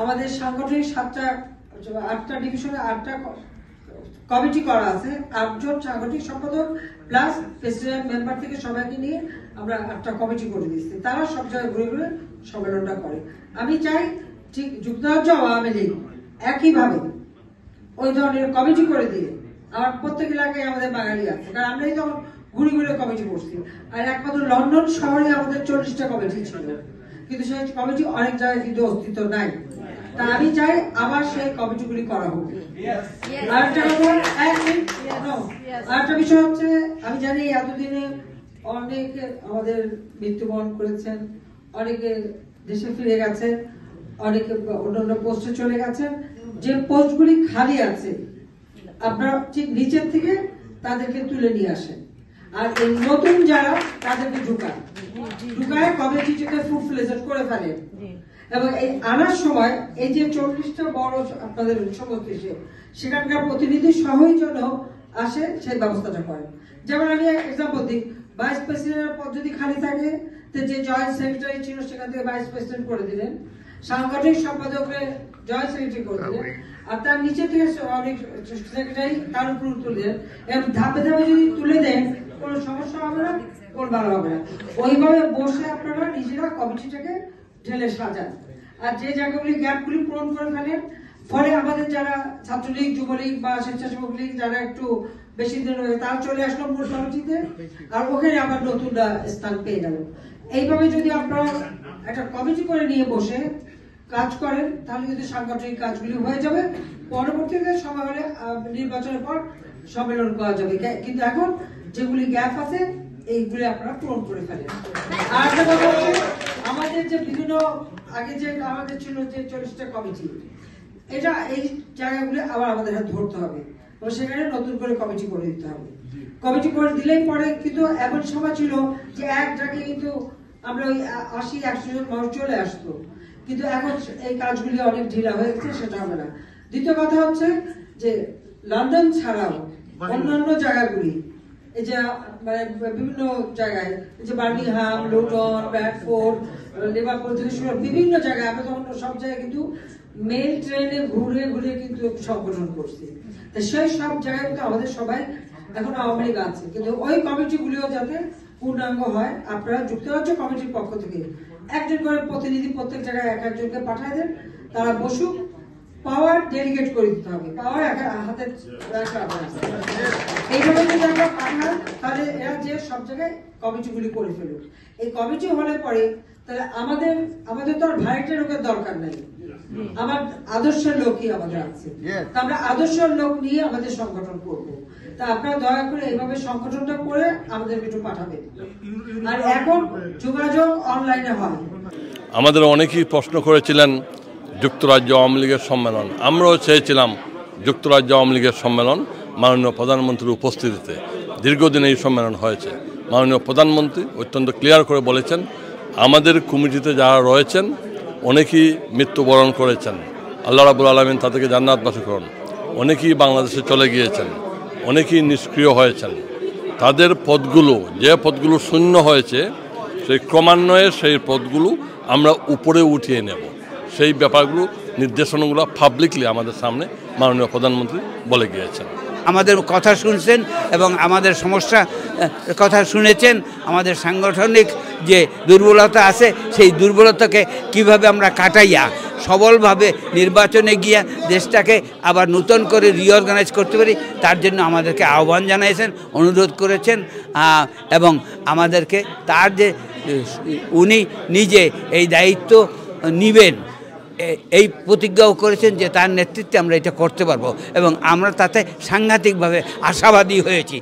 আমাদের সাংগঠনিক সাতটা, আটটা ডিভিশনে আটটা কমিটি করা আছে। আটজন সাংগঠনিক সম্পাদক প্লাস প্রেসিডেন্ট মেম্বার থেকে সবাইকে নিয়ে আমরা আটটা কমিটি করে দিচ্ছি তারা সব জায়গায় ঘুরে ঘুরে সম্মেলনটা করে। আমি চাই ঠিক যুক্তরাজ্য আওয়ামী লীগ একইভাবে ওই ধরনের কমিটি করে দিয়ে আমার প্রত্যেক এলাকায় আমাদের বাঙালি আছে। কারণ আমরাই তখন ঘুরে ঘুরে কমিটি করছি। আর একমাত্র লন্ডন শহরে আমাদের চল্লিশটা কমিটি ছিল। কিন্তু সেই কমিটি? অনেক জায়গায় কিন্তু অস্তিত্ব নাই। তা আমি চাই আবার সেই কমিটিগুলি করা হোক। আরেকটা আরেকটা বিষয় হচ্ছে আমি জানি এতদিনে অনেকে আমাদের মৃত্যুবরণ করেছেন অনেকে দেশে ফিরে গেছেন অনেকে অন্যান্য পোস্টে চলে গেছেন। যে পোস্টগুলি খালি আছে আপনারা ঠিক নিচের থেকে তাদেরকে তুলে নিয়ে আসেন। আর এই নতুন যারা তাদেরকে ঢুকান। ঢুকায় কমিটিটাকে ফুল ফ্লেজেড করে ফেলেন এবং এই আনার সময় এই যে চল্লিশটা বড় আপনাদের সমস্ত এসে সেখানকার প্রতিনিধি সহই যেন আসে সেই ব্যবস্থাটা করেন। যেমন আমি এক্সাম্পল দিই ভাইস প্রেসিডেন্টের পদ যদি খালি থাকে তো যে জয়েন্ট সেক্রেটারি ছিল সেখান থেকে ভাইস প্রেসিডেন্ট করে দিলেন। সাংগঠনিক সম্পাদকের জয়েন্ট সেক্রেটারি করে দিলেন। আর তার নিচে থেকে অনেক সেক্রেটারি তার উপর তুলে দিলেন। এবং ধাপে ধাপে যদি তুলে দেন কোনো সমস্যা হবে না? ভালো হবে না। ওইভাবে বসে আপনারা নিজেরা কমিটিটাকে ঢেলে সাজান। আর যে জায়গাগুলি গ্যাপগুলি পূরণ করে ফেলেন, ফলে আমাদের যারা ছাত্রলীগ, যুবলীগ বা স্বেচ্ছাসেবক লীগ যারা একটু বেশি দিন রয়েছে তারা চলে আসলো মূল কমিটিতে, আর ওখানে আবার নতুনরা স্থান পেয়ে গেল। এইভাবে যদি আপনারা একটা কমিটি করে নিয়ে বসে কাজ করেন, তাহলে কিন্তু সাংগঠনিক কাজগুলি হয়ে যাবে। পরবর্তীতে সময় হলে নির্বাচনের পর সম্মেলন করা যাবে। কিন্তু এখন যেগুলি গ্যাপ আছে এইগুলি আপনারা পূরণ করে ফেলেন। আর একটা কথা হচ্ছে আমাদের যে বিভিন্ন আগে যে আমাদের ছিল যে চল্লিশটা কমিটি এটা এই জায়গাগুলো আবার আমাদের হাতে ধরতে হবে। এবং সেখানে নতুন করে কমিটি করে দিতে হবে। কমিটি করে দিলেই পরে কিন্তু এমন সময় ছিল যে এক জায়গায় কিন্তু আমরা ওই আশি একশো জন মানুষ চলে আসতো। কিন্তু এখন এই কাজগুলি অনেক ঢিলা হয়ে গেছে সেটা হবে না। দ্বিতীয় কথা হচ্ছে যে লন্ডন ছাড়াও অন্যান্য জায়গাগুলি এই যে মানে বিভিন্ন জায়গায়, এই যে বার্মিংহাম লুটন ব্র্যাডফোর্ড লিভারপুল থেকে শুরু বিভিন্ন জায়গায় আমরা তখন সব জায়গায় কিন্তু মেল ট্রেনে ঘুরে ঘুরে কিন্তু সংগঠন করছি। তা সেই সব জায়গায় কিন্তু আমাদের সবাই এখন আওয়ামী লীগ আছে। কিন্তু ওই কমিটিগুলিও যাতে পূর্ণাঙ্গ হয়, আপনারা যুক্তরাজ্য কমিটির পক্ষ থেকে একজন করে প্রতিনিধি প্রত্যেক জায়গায় এক একজনকে পাঠায় দেন, তারা বসুক পাওয়ার ডেলিগেট করে দিতে হবে। পাওয়ার একা হাতে রাখা হবে। এইভাবে যদি আমরা পাঠান তাহলে এরা যে সব জায়গায় কমিটিগুলি করে ফেলুক। এই কমিটি হলে পরে তাহলে আমাদের আমাদের তো আর ভাড়াটে লোকের দরকার নাই। আমার আদর্শের লোকই আমাদের আছে। তা আমরা আদর্শের লোক নিয়ে আমাদের সংগঠন করব। তা আপনারা দয়া করে এইভাবে সংগঠনটা করে আমাদের একটু পাঠাবেন। আর এখন যোগাযোগ অনলাইনে হয়। আমাদের অনেকেই প্রশ্ন করেছিলেন যুক্তরাজ্য আওয়ামী লীগের সম্মেলন। আমরাও চেয়েছিলাম যুক্তরাজ্য আওয়ামী লীগের সম্মেলন মাননীয় প্রধানমন্ত্রীর উপস্থিতিতে। দীর্ঘদিন এই সম্মেলন হয়েছে। মাননীয় প্রধানমন্ত্রী অত্যন্ত ক্লিয়ার করে বলেছেন, আমাদের কমিটিতে যারা রয়েছেন, অনেকেই মৃত্যুবরণ করেছেন। আল্লাহ রাবুল আলমিন তাদেরকে জান্নাতবাসী করুন। অনেকেই বাংলাদেশে চলে গিয়েছেন। অনেকেই নিষ্ক্রিয় হয়েছেন। তাদের পদগুলো, যে পদগুলো শূন্য হয়েছে, সেই ক্রমান্বয়ে সেই পদগুলো আমরা উপরে উঠিয়ে নেব। সেই ব্যাপারগুলো নির্দেশনাগুলো পাবলিকলি আমাদের সামনে মাননীয় প্রধানমন্ত্রী বলে গিয়েছেন। আমাদের কথা শুনছেন এবং আমাদের সমস্যা কথা শুনেছেন আমাদের সাংগঠনিক যে দুর্বলতা আছে, সেই দুর্বলতাকে কীভাবে আমরা কাটাইয়া সবলভাবে নির্বাচনে গিয়া দেশটাকে আবার নতুন করে রিঅর্গানাইজ করতে পারি, তার জন্য আমাদেরকে আহ্বান জানাইছেন, অনুরোধ করেছেন এবং আমাদেরকে তার যে উনি নিজে এই দায়িত্ব নিবেন এই প্রতিজ্ঞাও করেছেন যে তার নেতৃত্বে আমরা এটা করতে পারব এবং আমরা তাতে সাংঘাতিকভাবে আশাবাদী হয়েছি।